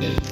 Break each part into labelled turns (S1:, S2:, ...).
S1: Yeah.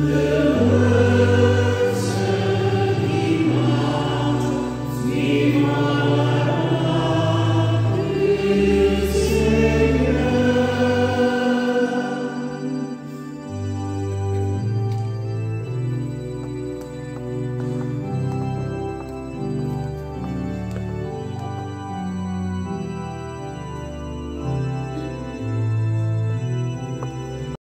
S1: Yeah.